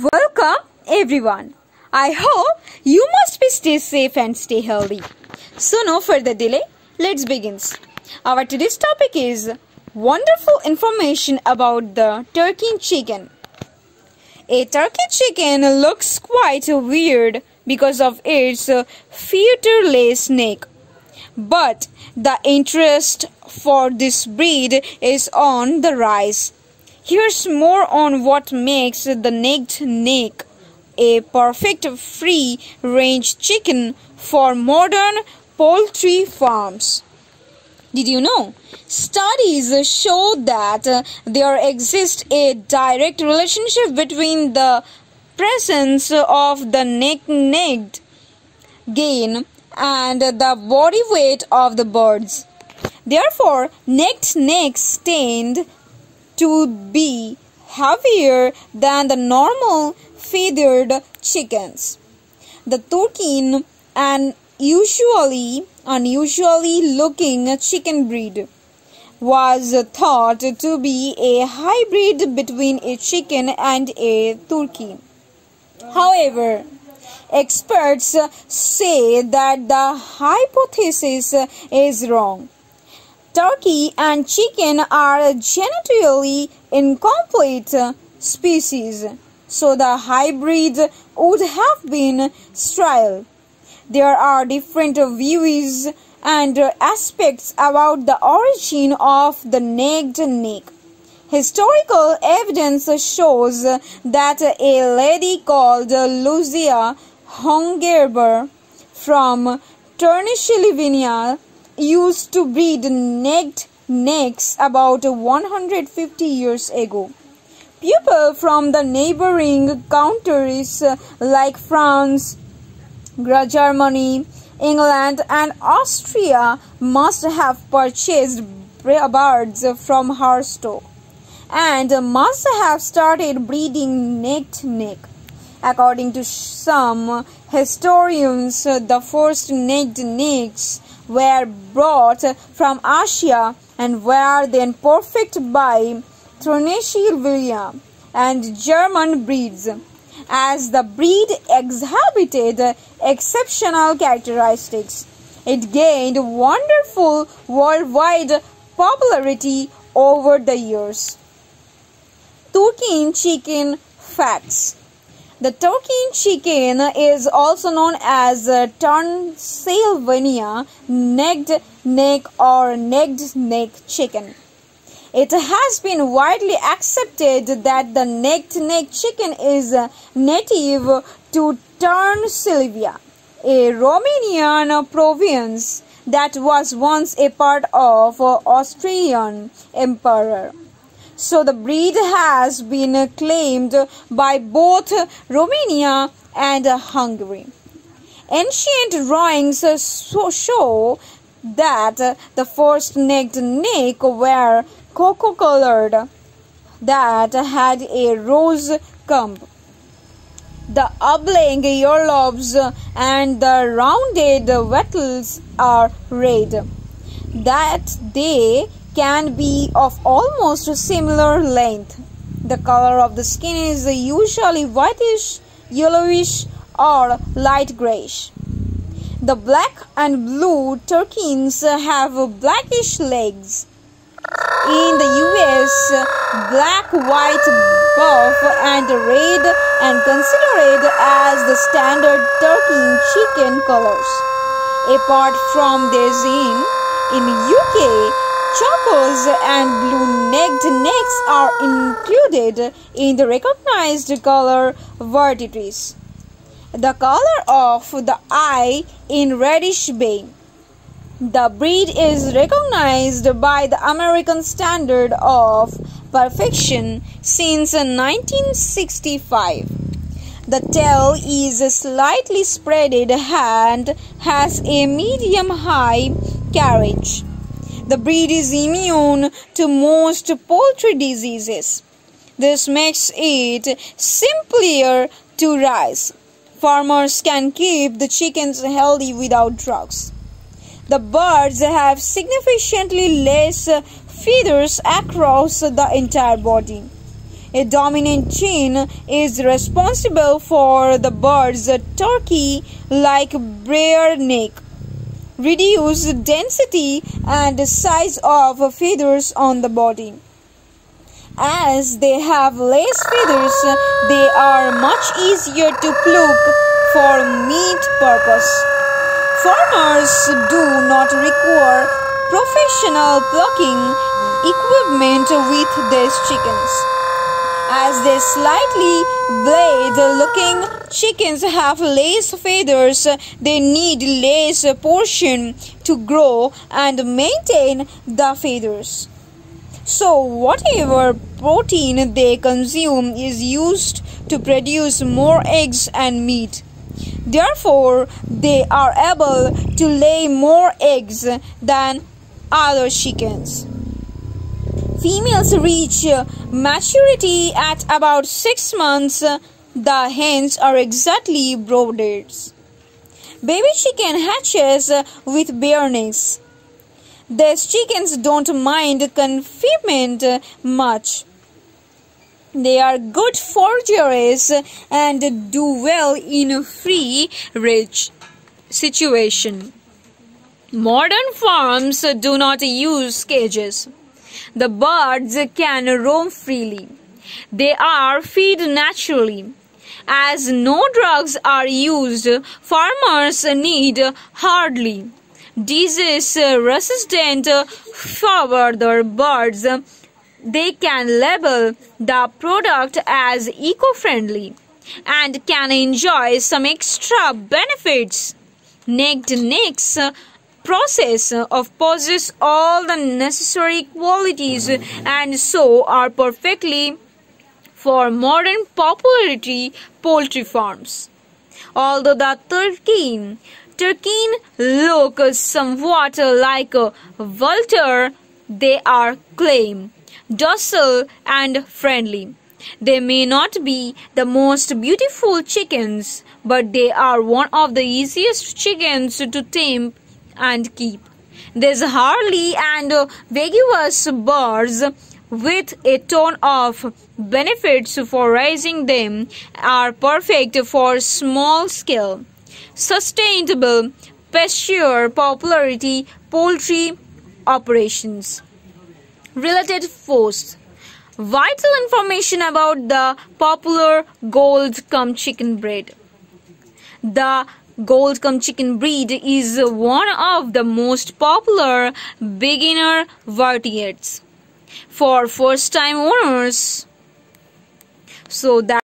Welcome everyone. I hope you must be stay safe and stay healthy. So no further delay, let's begin. Our today's topic is wonderful information about the Turken chicken. A Turken chicken looks quite weird because of its featureless neck. But the interest for this breed is on the rise. Here's more on what makes the naked neck a perfect free range chicken for modern poultry farms. Did you know? Studies show that there exists a direct relationship between the presence of the naked-neck gain and the body weight of the birds. Therefore, naked necks tend to be heavier than the normal feathered chickens. The Turken an usually unusually looking chicken breed, was thought to be a hybrid between a chicken and a turkey. However, experts say that the hypothesis is wrong. Turkey and chicken are genetically incomplete species, so the hybrid would have been sterile. There are different views and aspects about the origin of the naked neck. Historical evidence shows that a lady called Lucia Hongerber from Transylvania used to breed naked necks about 150 years ago. People from the neighboring countries uh, like France, Germany, England, and Austria must have purchased birds from her store and must have started breeding naked neck. According to some historians, the first naked necks were brought from Asia and were then perfected by Transylvania and German breeds. As the breed exhibited exceptional characteristics, it gained wonderful worldwide popularity over the years. Turken chicken facts. The Turken chicken is also known as uh, Transylvania naked neck or naked neck chicken. It has been widely accepted that the naked neck chicken is uh, native to Transylvania, a Romanian province that was once a part of uh, Austrian Empire so the breed has been claimed by both Romania and Hungary. Ancient drawings show that the first naked neck were cocoa colored that had a rose comb. The oblong earlobes and the rounded wattles are red. That they can be of almost similar length. The color of the skin is usually whitish, yellowish, or light grayish. The black and blue turkeys have blackish legs. In the US, black, white, buff, and red are considered as the standard Turken chicken colors. Apart from these in, in UK, Chocos and blue-naked necks are included in the recognized color vertices. The color of the eye in reddish bay. The breed is recognized by the American Standard of Perfection since 1965. The tail is slightly spreaded and has a medium high carriage. The breed is immune to most poultry diseases. This makes it simpler to raise. Farmers can keep the chickens healthy without drugs. The birds have significantly less feathers across the entire body. a dominant gene is responsible for the bird's turkey like brear neck, reduced density and size of feathers on the body. As they have less feathers, they are much easier to pluck for meat purpose. Farmers do not require professional plucking equipment with these chickens. As they slightly blade looking chickens have less feathers, they need less portion to grow and maintain the feathers. So, whatever protein they consume is used to produce more eggs and meat. Therefore, they are able to lay more eggs than other chickens. Females reach maturity at about 6 months. The hens are exactly brooders. Baby chicken hatches with bare necks. These chickens don't mind confinement much. They are good foragers and do well in a free range situation. Modern farms do not use cages. The birds can roam freely. They are fed naturally. As no drugs are used, farmers need hardly disease resistant further birds they can label the product as eco-friendly and can enjoy some extra benefits next next process of possess all the necessary qualities and so are perfectly for modern popularity poultry farms although the turkey Turkey look somewhat like a vulture. They are calm, docile and friendly. They may not be the most beautiful chickens, but they are one of the easiest chickens to tame and keep. These hardy and uh, vigorous birds with a ton of benefits for raising them are perfect for small scale sustainable pasture popularity poultry operations. Related posts. Vital information about the popular Golcomb chicken breed. The Golcomb chicken breed is one of the most popular beginner varieties for first time owners. So that